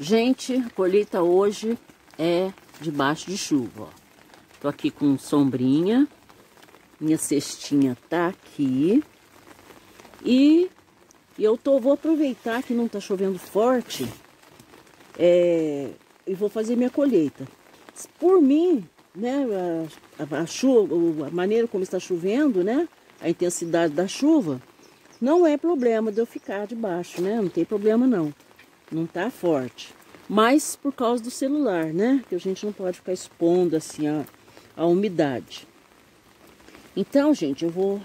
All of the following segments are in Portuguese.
Gente, a colheita hoje é debaixo de chuva, ó. Tô aqui com sombrinha. Minha cestinha tá aqui. E eu tô, vou aproveitar que não tá chovendo forte. É, e vou fazer minha colheita. Por mim, né, a, a, a, chuva, a maneira como está chovendo, né, a intensidade da chuva, não é problema de eu ficar debaixo, né, não tem problema não não tá forte. Mas por causa do celular, né? Que a gente não pode ficar expondo assim a, a umidade. Então, gente, eu vou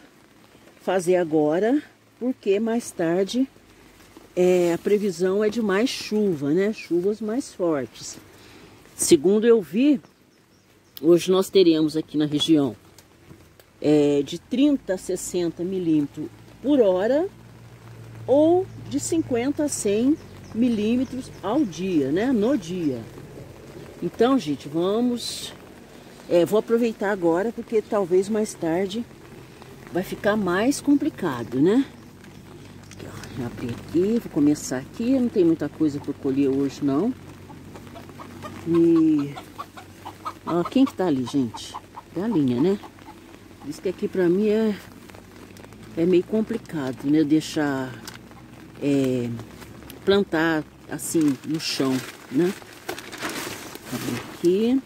fazer agora, porque mais tarde é, a previsão é de mais chuva, né? Chuvas mais fortes. Segundo eu vi, hoje nós teremos aqui na região é, de 30 a 60 milímetros por hora ou de 50 a 100 milímetros ao dia, né? No dia. Então, gente, vamos... É, vou aproveitar agora porque talvez mais tarde vai ficar mais complicado, né? Aqui, ó, abri aqui, vou começar aqui. Não tem muita coisa para colher hoje, não. E... Ó, quem que tá ali, gente? Galinha, né? Diz que aqui pra mim é, é meio complicado, né? Deixar... É, plantar assim no chão, né? aqui.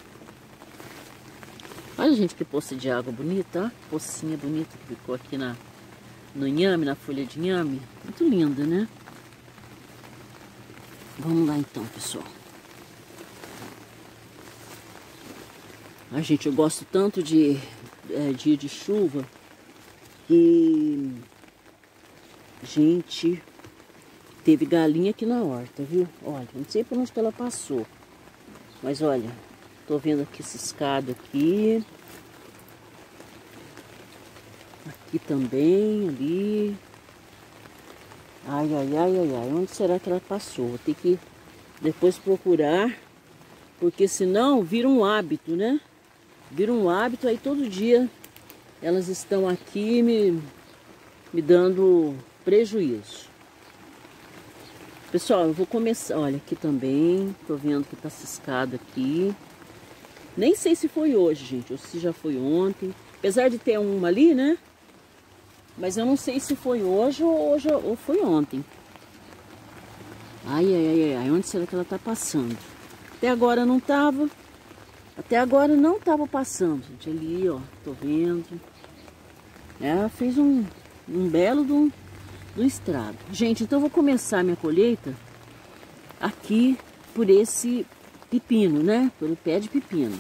Olha, gente, que poça de água bonita, ó. Pocinha bonita que ficou aqui na, no inhame, na folha de inhame. Muito linda, né? Vamos lá então, pessoal. A gente, eu gosto tanto de é, dia de chuva que, gente, Teve galinha aqui na horta, viu? Olha, não sei por onde que ela passou. Mas olha, tô vendo aqui escada aqui. Aqui também, ali. Ai, ai, ai, ai, ai. Onde será que ela passou? Vou ter que depois procurar. Porque senão vira um hábito, né? Vira um hábito, aí todo dia elas estão aqui me, me dando prejuízo. Pessoal, eu vou começar, olha, aqui também, tô vendo que tá ciscado aqui. Nem sei se foi hoje, gente, ou se já foi ontem. Apesar de ter uma ali, né? Mas eu não sei se foi hoje ou, hoje, ou foi ontem. Ai, ai, ai, ai, onde será que ela tá passando? Até agora não tava. Até agora não tava passando, gente. Ali, ó, tô vendo. Ela fez um, um belo de um do estrado. Gente, então vou começar minha colheita aqui por esse pepino, né? Pelo pé de pepino.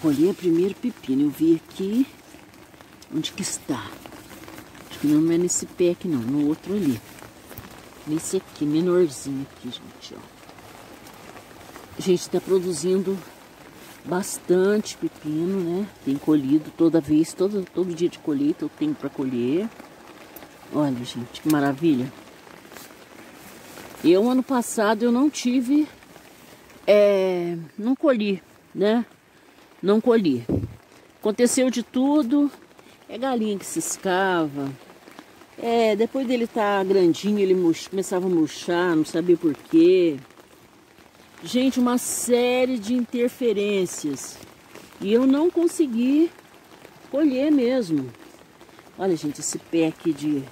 Colhei a primeiro pepino. Eu vi aqui onde que está. Acho que não é nesse pé aqui não, no outro ali. Nesse aqui, menorzinho aqui, gente, ó. Gente, está produzindo bastante pepino, né? Tem colhido toda vez, todo, todo dia de colheita eu tenho para colher. Olha, gente, que maravilha. Eu, ano passado, eu não tive, é, não colhi, né? Não colhi. Aconteceu de tudo. É galinha que se escava. É, depois dele tá grandinho, ele murch, começava a murchar, não sabia por quê. Gente, uma série de interferências. E eu não consegui colher mesmo. Olha, gente, esse pé aqui de,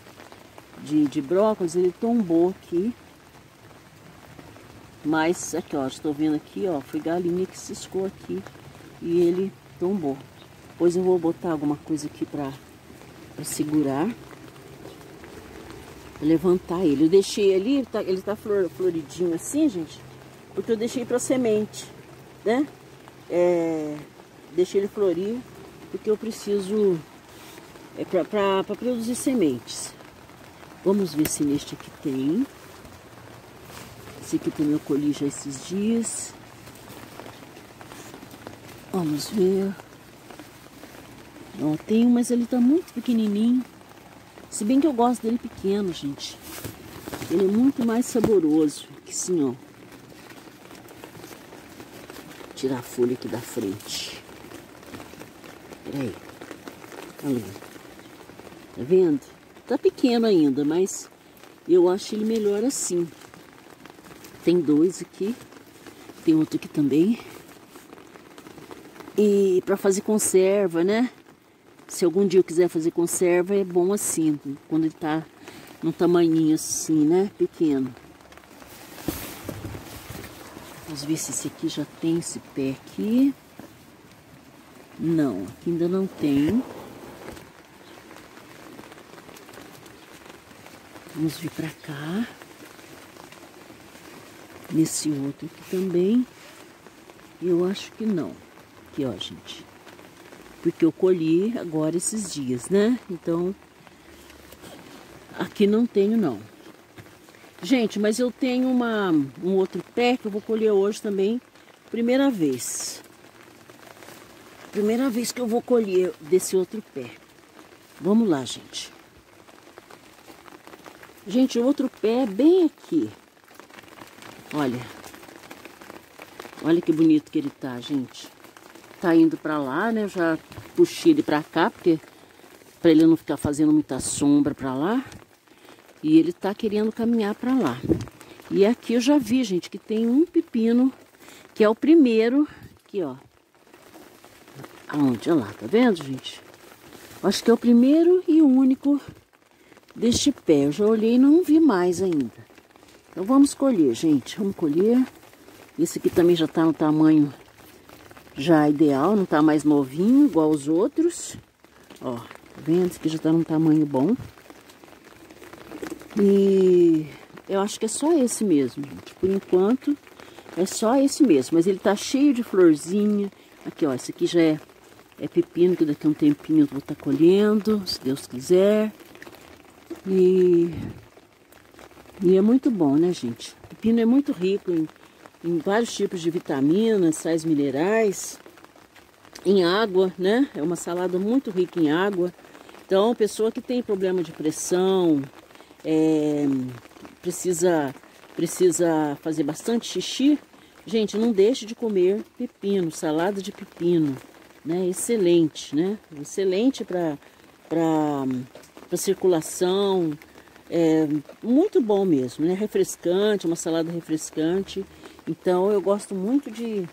de, de brócolis, ele tombou aqui. Mas, aqui, ó, estou vendo aqui, ó, foi galinha que ciscou aqui e ele tombou. Depois eu vou botar alguma coisa aqui pra segurar. Levantar ele. Eu deixei ali, tá, ele tá floridinho assim, gente porque eu deixei para semente, né? É, deixei ele florir, porque eu preciso é, para produzir sementes. Vamos ver se neste aqui tem. Esse aqui também eu colhi já esses dias. Vamos ver. Ó, tem, mas ele tá muito pequenininho. Se bem que eu gosto dele pequeno, gente. Ele é muito mais saboroso que sim, ó tirar a folha aqui da frente. Peraí. Ali. Tá vendo? Tá pequeno ainda, mas eu acho ele melhor assim. Tem dois aqui. Tem outro aqui também. E para fazer conserva, né? Se algum dia eu quiser fazer conserva, é bom assim, quando ele tá num tamanhinho assim, né? Pequeno. Vamos ver se esse aqui já tem esse pé aqui. Não, aqui ainda não tem. Vamos vir para cá. Nesse outro aqui também. Eu acho que não. Aqui, ó, gente. Porque eu colhi agora esses dias, né? Então, aqui não tenho, não. Gente, mas eu tenho uma, um outro pé que eu vou colher hoje também, primeira vez. Primeira vez que eu vou colher desse outro pé. Vamos lá, gente. Gente, o outro pé é bem aqui. Olha. Olha que bonito que ele tá, gente. Tá indo pra lá, né? Eu já puxei ele pra cá, porque pra ele não ficar fazendo muita sombra pra lá. E ele tá querendo caminhar pra lá. E aqui eu já vi, gente, que tem um pepino, que é o primeiro. Aqui, ó. Aonde? Olha lá, tá vendo, gente? Acho que é o primeiro e único deste pé. Eu já olhei e não vi mais ainda. Então vamos colher, gente. Vamos colher. Esse aqui também já tá no tamanho já ideal, não tá mais novinho, igual os outros. Ó, tá vendo? Esse aqui já tá num tamanho bom. E eu acho que é só esse mesmo, gente. Por enquanto, é só esse mesmo. Mas ele tá cheio de florzinha. Aqui, ó, esse aqui já é, é pepino, que daqui a um tempinho eu vou estar tá colhendo, se Deus quiser. E, e é muito bom, né, gente? O pepino é muito rico em, em vários tipos de vitaminas, sais minerais, em água, né? É uma salada muito rica em água. Então, pessoa que tem problema de pressão, é, precisa, precisa fazer bastante xixi, gente, não deixe de comer pepino, salada de pepino, né? Excelente, né? Excelente para para circulação. É muito bom mesmo, né? Refrescante, uma salada refrescante. Então eu gosto muito de,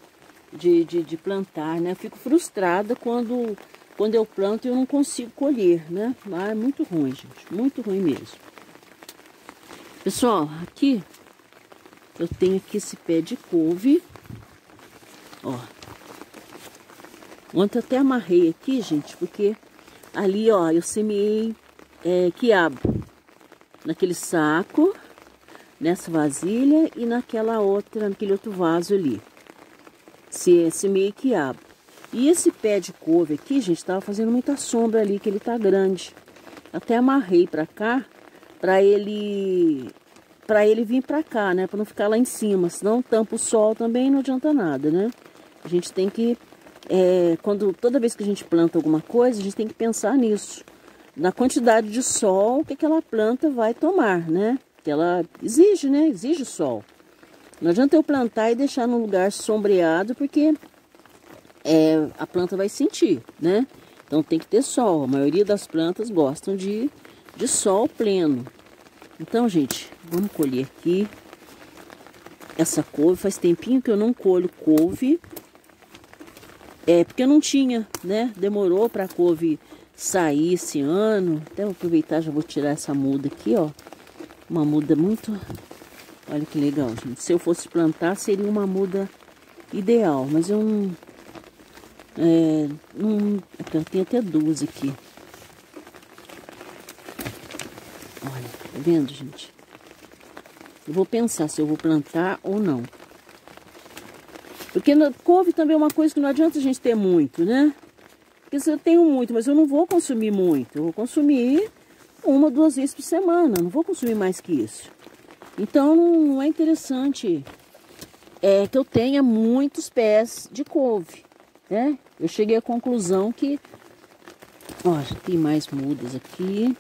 de, de, de plantar, né? fico frustrada quando, quando eu planto e eu não consigo colher, né? Mas é muito ruim, gente. Muito ruim mesmo. Pessoal, aqui eu tenho aqui esse pé de couve. Ó. Ontem eu até amarrei aqui, gente, porque ali, ó, eu semeei é, quiabo naquele saco, nessa vasilha e naquela outra, naquele outro vaso ali. Se, semeei quiabo. E esse pé de couve aqui, gente, tava fazendo muita sombra ali, que ele tá grande. Até amarrei pra cá, pra ele para ele vir para cá, né? Para não ficar lá em cima, senão tampa o sol também não adianta nada, né? A gente tem que, é, quando toda vez que a gente planta alguma coisa, a gente tem que pensar nisso na quantidade de sol que aquela planta vai tomar, né? Que ela exige, né? Exige sol. Não adianta eu plantar e deixar num lugar sombreado, porque é, a planta vai sentir, né? Então tem que ter sol. A maioria das plantas gostam de, de sol pleno. Então, gente, vamos colher aqui essa couve. Faz tempinho que eu não colho couve. É, porque eu não tinha, né? Demorou para a couve sair esse ano. Até vou aproveitar, já vou tirar essa muda aqui, ó. Uma muda muito... Olha que legal, gente. Se eu fosse plantar, seria uma muda ideal. Mas eu não... É, não... Eu tenho até duas aqui. Olha, tá vendo, gente? Eu vou pensar se eu vou plantar ou não. Porque couve também é uma coisa que não adianta a gente ter muito, né? Porque se eu tenho muito, mas eu não vou consumir muito. Eu vou consumir uma, duas vezes por semana. Não vou consumir mais que isso. Então não é interessante é, que eu tenha muitos pés de couve, né? Eu cheguei à conclusão que... Ó, tem mais mudas aqui.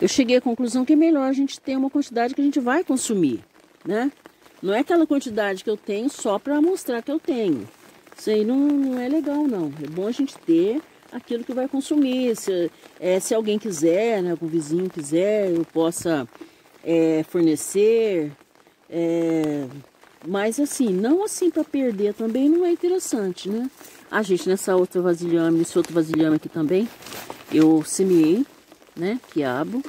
Eu cheguei à conclusão que é melhor a gente ter uma quantidade que a gente vai consumir, né? Não é aquela quantidade que eu tenho só para mostrar que eu tenho. Isso aí não, não é legal, não. É bom a gente ter aquilo que vai consumir. Se, é, se alguém quiser, né, algum vizinho quiser, eu possa é, fornecer. É, mas assim, não assim para perder também não é interessante, né? Ah, gente, nessa outra vasilhame, nesse outro vasilhame aqui também, eu semeei, né, quiabo.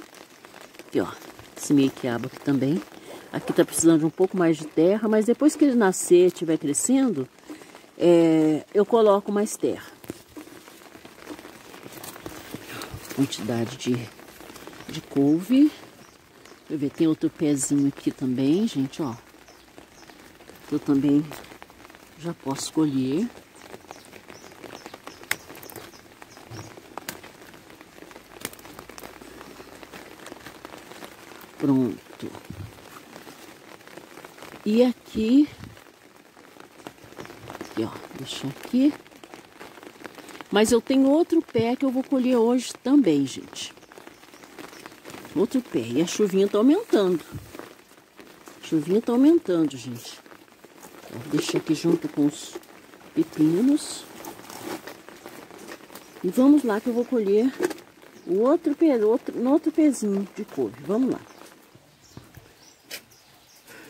Aqui, ó, semeei quiabo aqui também. Aqui tá precisando de um pouco mais de terra, mas depois que ele nascer, estiver crescendo, é, eu coloco mais terra. Quantidade de, de couve. Deixa eu ver, tem outro pezinho aqui também, gente, ó. Eu também já posso colher. Pronto. E aqui, aqui ó, deixa aqui. Mas eu tenho outro pé que eu vou colher hoje também, gente. Outro pé. E a chuvinha tá aumentando. A chuvinha tá aumentando, gente. Deixa aqui junto com os pepinos. E vamos lá que eu vou colher o outro pé, outro, no outro pezinho de couve. Vamos lá.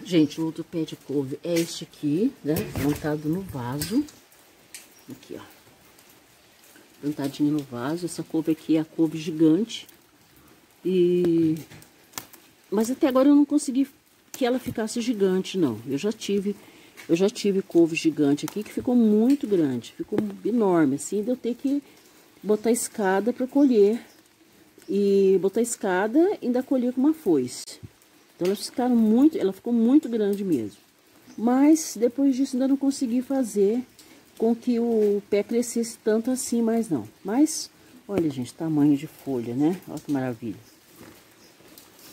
Gente, o outro pé de couve é este aqui, né? Plantado no vaso. Aqui, ó. Plantadinho no vaso. Essa couve aqui é a couve gigante. E... Mas até agora eu não consegui que ela ficasse gigante, não. Eu já tive... Eu já tive couve gigante aqui que ficou muito grande. Ficou enorme, assim. Deu ter que botar escada para colher. E botar escada e ainda colher com uma foice. Então elas ficaram muito, ela ficou muito grande mesmo. Mas depois disso ainda não consegui fazer com que o pé crescesse tanto assim mais não. Mas olha gente, tamanho de folha, né? Olha que maravilha.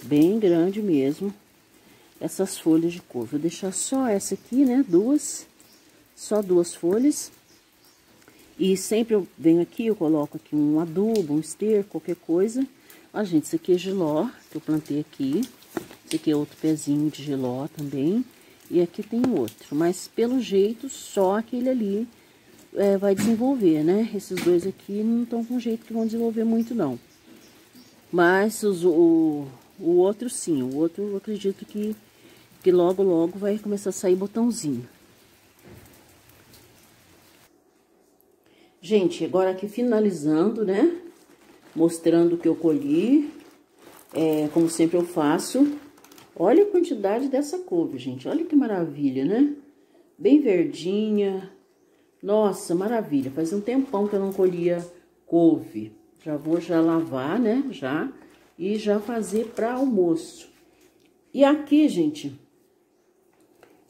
Bem grande mesmo essas folhas de couve. Vou deixar só essa aqui, né? Duas, só duas folhas. E sempre eu venho aqui, eu coloco aqui um adubo, um esterco, qualquer coisa. Ó, gente, isso aqui é giló que eu plantei aqui. É outro pezinho de giló também. E aqui tem outro. Mas, pelo jeito, só aquele ali é, vai desenvolver, né? Esses dois aqui não estão com jeito que vão desenvolver muito, não. Mas os, o, o outro, sim. O outro, eu acredito que, que logo, logo vai começar a sair botãozinho. Gente, agora aqui finalizando, né? Mostrando o que eu colhi. É, como sempre eu faço. Olha a quantidade dessa couve, gente. Olha que maravilha, né? Bem verdinha. Nossa, maravilha. Faz um tempão que eu não colhia couve. Já vou já lavar, né? Já. E já fazer para almoço. E aqui, gente,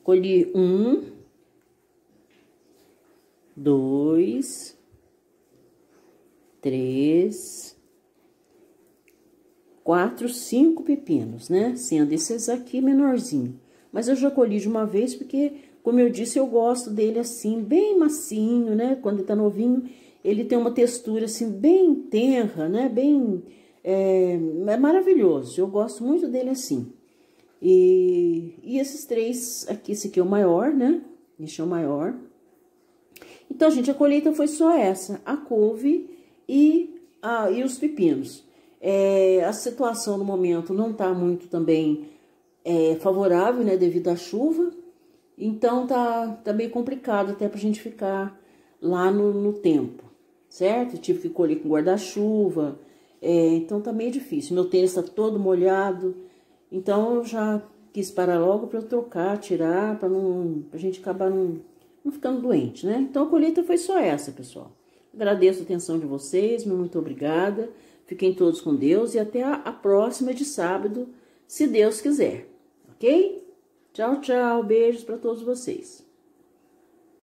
colhi um, dois, três, quatro, cinco pepinos, né? Sendo esses aqui menorzinho. Mas eu já colhi de uma vez porque, como eu disse, eu gosto dele assim, bem macinho, né? Quando ele tá novinho, ele tem uma textura assim, bem tenra, né? Bem... É, é maravilhoso, eu gosto muito dele assim. E, e esses três aqui, esse aqui é o maior, né? Esse é o maior. Então, gente, a colheita foi só essa, a couve e, a, e os pepinos. É, a situação no momento não está muito também é, favorável, né, devido à chuva. Então tá, tá meio complicado até pra gente ficar lá no, no tempo, certo? tive que colher com guarda-chuva, é, então tá meio difícil. Meu tênis tá todo molhado, então eu já quis parar logo para eu trocar, tirar, para não, pra gente acabar não, não ficando doente, né? Então a colheita foi só essa, pessoal. Agradeço a atenção de vocês, muito obrigada. Fiquem todos com Deus e até a, próxima de sábado, se Deus quiser, ok? Tchau, tchau, beijos para todos vocês.